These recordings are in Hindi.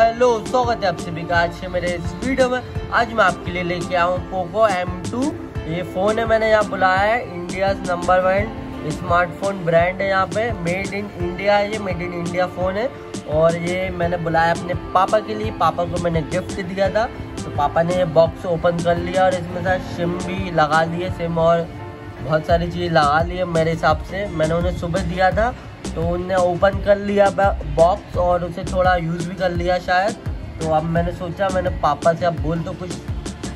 हेलो, स्वागत है आप सभी का आज मेरे इस वीडियो में। आज मैं आपके लिए लेके आऊँ पोको M2 ये फ़ोन है, मैंने यहाँ बुलाया है। India number one smartphone brand है यहाँ पे। मेड इन इंडिया ये मेड इन इंडिया फ़ोन है। और ये मैंने बुलाया अपने पापा के लिए। पापा को मैंने गिफ्ट दिया था। तो पापा ने ये बॉक्स ओपन कर लिया और इसमें साथ सिम भी लगा लिए। सिम और बहुत सारी चीज़ लगा ली है मेरे हिसाब से। मैंने उन्हें सुबह दिया था। तो उनने ओपन कर लिया बॉक्स और उसे थोड़ा यूज़ भी कर लिया शायद। तो अब मैंने सोचा, मैंने पापा से, अब बोल तो कुछ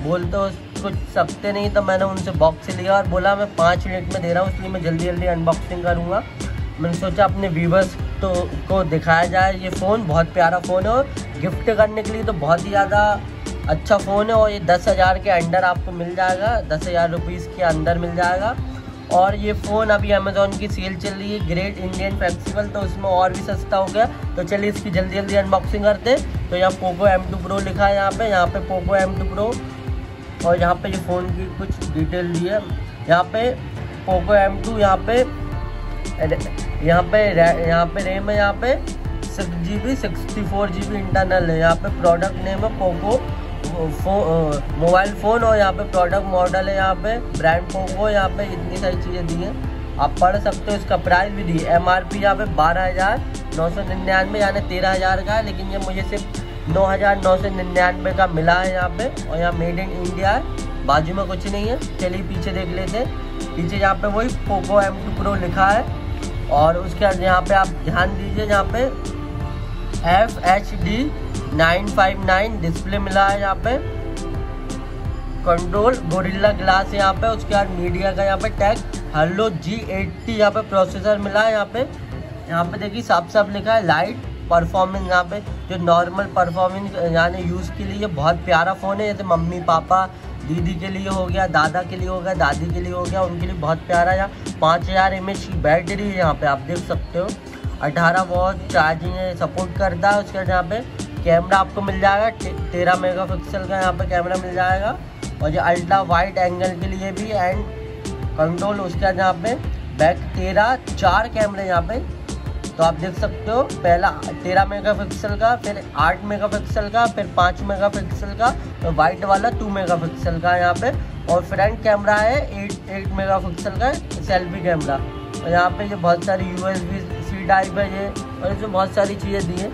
बोल तो कुछ सकते नहीं तो मैंने उनसे बॉक्स लिया और बोला, मैं पाँच मिनट में दे रहा हूँ, इसलिए मैं जल्दी जल्दी अनबॉक्सिंग करूँगा। मैंने सोचा, अपने व्यूवर्स तो को दिखाया जाए, ये फ़ोन बहुत प्यारा फ़ोन है और गिफ्ट करने के लिए तो बहुत ही ज़्यादा अच्छा फ़ोन है और ये दस हज़ार के अंडर आपको मिल जाएगा। दस हज़ार रुपीज़ के अंदर मिल जाएगा। और ये फ़ोन अभी अमेज़ोन की सेल चल रही है ग्रेट इंडियन फेस्टिवल तो उसमें और भी सस्ता हो गया। तो चलिए इसकी जल्दी जल्दी अनबॉक्सिंग करते हैं। तो यहाँ पोको एम टू प्रो लिखा है यहाँ पे यहाँ पे पोको एम टू प्रो और यहाँ पे ये फ़ोन की कुछ डिटेल दी है। यहाँ पे पोको एम टू यहाँ पे यहाँ पे यहाँ पे रैम है, यहाँ पे six G B sixty four G B internal है। यहाँ पे प्रोडक्ट नेम है पोको मोबाइल फ़ोन और यहाँ पे प्रोडक्ट मॉडल है यहाँ पे ब्रांड पोको यहाँ पे इतनी सारी चीज़ें दी हैं। आप पढ़ सकते हो, इसका प्राइस भी दी एम आर पी यहाँ पे बारह हज़ार नौ सौ निन्यानवे यानी तेरह हज़ार का है, लेकिन ये मुझे सिर्फ़ नौ हज़ार नौ सौ निन्यानवे का मिला है यहाँ पे और यहाँ मेड इन इंडिया है। बाजू में कुछ नहीं है। चलिए पीछे देख लेते हैं। पीछे यहाँ पे वही पोको एम टू प्रो लिखा है और उसके बाद यहाँ पे आप ध्यान दीजिए, यहाँ पे F H D nine five nine display मिला है यहाँ पे। कंट्रोल गोरिल्ला ग्लास यहाँ पे, उसके बाद मीडिया का यहाँ पे टैग हल्लो जी एट्टी यहाँ पे प्रोसेसर मिला है यहाँ पे। यहाँ पे देखिए, साफ़ साफ़ लिखा है लाइट परफॉर्मेंस यहाँ पे, जो नॉर्मल परफॉर्मेंस यानी यूज़ के लिए बहुत प्यारा फ़ोन है। जैसे मम्मी, पापा, दीदी के लिए हो गया, दादा के लिए हो गया, दादी के लिए हो गया, उनके लिए बहुत प्यारा है। पाँच हज़ार एम की बैटरी है यहाँ पे, आप देख सकते हो। अठारह वॉट चार्जिंग सपोर्ट करता है उसके बाद यहाँ पे। कैमरा आपको मिल जाएगा तेरह मेगा पिक्सल का यहाँ पर कैमरा मिल जाएगा। और ये अल्ट्रा वाइड एंगल के लिए भी एंड कंट्रोल, उसके यहाँ पे बैक तेरह, चार कैमरे यहाँ पे। तो आप देख सकते हो, पहला तेरह मेगापिक्सल का, फिर आठ मेगापिक्सल का, फिर पाँच मेगापिक्सल का और वाइट वाला टू मेगापिक्सल का यहाँ पे। और फ्रंट कैमरा है, एट एट मेगापिक्सल का सेल्फी कैमरा। और यहाँ पे जो बहुत सारी U S B C type है ये, और इसमें बहुत सारी चीज़ें दी है।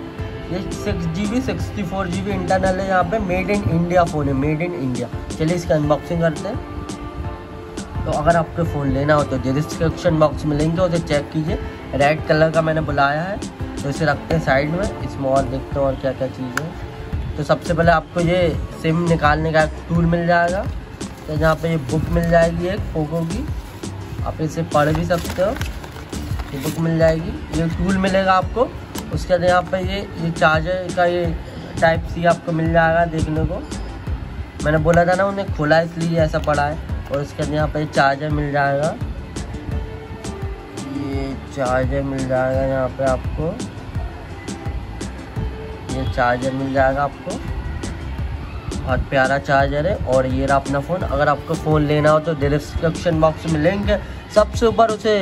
ये six G B sixty four G B internal है यहाँ पे मेड इन इंडिया फ़ोन है मेड इन इंडिया चलिए इसका अनबॉक्सिंग करते हैं। तो अगर आपको फ़ोन लेना हो तो डिस्क्रिप्शन बॉक्स में लेंगे उसे चेक कीजिए। रेड कलर का मैंने बुलाया है तो इसे रखते हैं साइड में। इसमें और देखते हैं और क्या क्या चीज़ है। तो सबसे पहले आपको ये सिम निकालने का टूल मिल जाएगा। तो यहाँ पे ये बुक मिल जाएगी एक पोको की। आप इसे पढ़ भी सकते हो। ये बुक मिल जाएगी। ये टूल मिलेगा आपको। उसके बाद यहाँ पे ये ये चार्जर का ये टाइप सी आपको मिल जाएगा देखने को। मैंने बोला था ना उन्हें खोला, इसलिए ऐसा पड़ा है। और उसके बाद यहाँ पे चार्जर मिल जाएगा। ये चार्जर मिल जाएगा यहाँ पे आपको। ये चार्जर मिल जाएगा आपको। बहुत प्यारा चार्जर है। और ये रहा अपना फ़ोन अगर आपको फ़ोन लेना हो तो डिस्क्रिप्शन बॉक्स में लिंक सबसे ऊपर उसे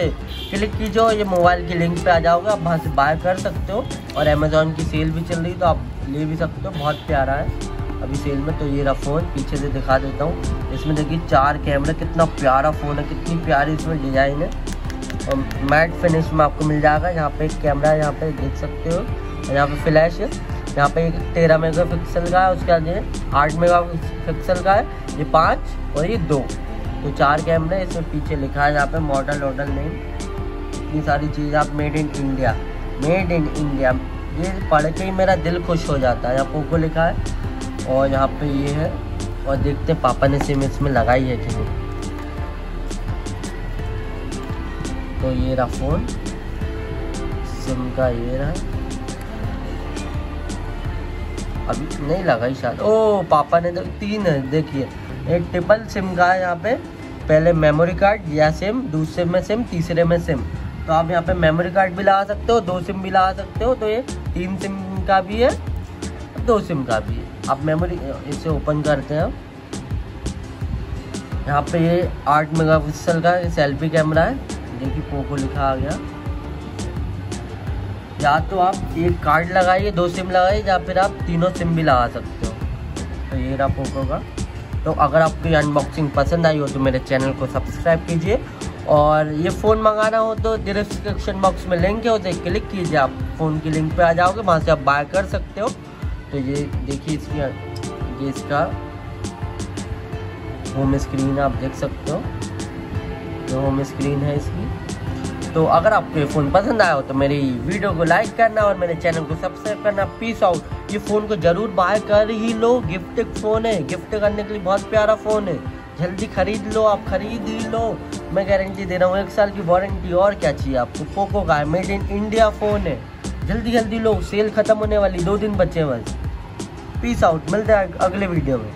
क्लिक कीजिए ये मोबाइल की लिंक पे आ जाओगे। आप वहाँ से बाय कर सकते हो और अमेज़ोन की सेल भी चल रही तो आप ले भी सकते हो। बहुत प्यारा है अभी सेल में। तो ये रहा फ़ोन पीछे से दिखा देता हूँ। इसमें देखिए चार कैमरा कितना प्यारा फ़ोन है, कितनी प्यारी इसमें डिज़ाइन है। और मैट फिनिश में आपको मिल जाएगा। यहाँ पे एक कैमरा है यहाँ पे देख सकते हो। और यहाँ पे फ्लैश है। यहाँ पे एक तेरह मेगा पिक्सल का है, उसके बाद ये आठ मेगा पिक्सल का है। ये पाँच और ये दो। तो चार कैमरे, इसमें पीछे लिखा है यहाँ पे मॉडल वॉडल नहीं इतनी सारी चीज़ आप made in India made in India ये पढ़ के ही मेरा दिल खुश हो जाता है। यहाँ पोको लिखा है और यहाँ पे ये है। और देखते पापा ने सिम इसमें लगाई है कि नहीं। तो ये रहा फ़ोन सिम का ये रहा। अभी नहीं लगाई शायद। ओ, पापा ने तो तीन है, देखिए। एक ट्रिपल सिम का है यहाँ पे। पहले मेमोरी कार्ड या सिम दूसरे में सिम तीसरे में सिम तो आप यहाँ पे मेमोरी कार्ड भी लगा सकते हो, दो सिम भी लगा सकते हो तो ये तीन सिम का भी है, दो सिम का भी है। आप मेमोरी इसे ओपन करते हैं। यहाँ पे ये आठ मेगापिक्सल का सेल्फी कैमरा है देखिए पोको लिखा आ गया। या तो आप एक कार्ड लगाइए, दो सिम लगाइए, या फिर आप तीनों सिम भी लगा सकते हो। तो ये रहा पोको का। तो अगर आपको ये अनबॉक्सिंग पसंद आई हो तो मेरे चैनल को सब्सक्राइब कीजिए। और ये फ़ोन मंगाना हो तो डिस्क्रिप्शन बॉक्स में लिंक है, उसे क्लिक कीजिए। आप फ़ोन की लिंक पे आ जाओगे, वहाँ से आप बाय कर सकते हो। तो ये देखिए इसकी, ये इसका होम स्क्रीन आप देख सकते हो। जो होम स्क्रीन है इसकी। तो अगर आपको ये फ़ोन पसंद आया हो तो मेरी वीडियो को लाइक करना और मेरे चैनल को सब्सक्राइब करना। पीस आउट ये फ़ोन को ज़रूर बाय कर ही लो। गिफ्ट फ़ोन है। गिफ्ट करने के लिए बहुत प्यारा फ़ोन है। जल्दी खरीद लो, आप खरीद ही लो। मैं गारंटी दे रहा हूँ, एक साल की वारंटी और क्या चाहिए आपको? पोको का है मेड इन इंडिया फ़ोन है। जल्दी जल्दी लो। सेल ख़त्म होने वाली दो दिन बचे बस। पीस आउट मिलते हैं अगले वीडियो में।